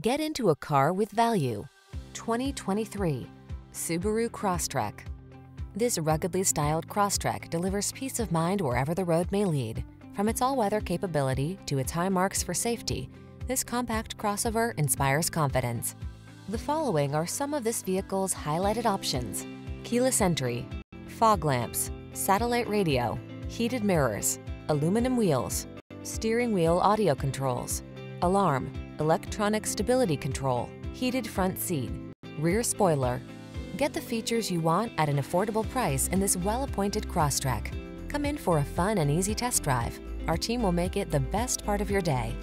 Get into a car with value. 2023 Subaru Crosstrek. This ruggedly styled Crosstrek delivers peace of mind wherever the road may lead. From its all-weather capability to its high marks for safety, this compact crossover inspires confidence. The following are some of this vehicle's highlighted options. Keyless entry, fog lamps, satellite radio, heated mirrors, aluminum wheels, steering wheel audio controls, alarm, electronic stability control, heated front seat, rear spoiler. Get the features you want at an affordable price in this well-appointed Crosstrek. Come in for a fun and easy test drive. Our team will make it the best part of your day.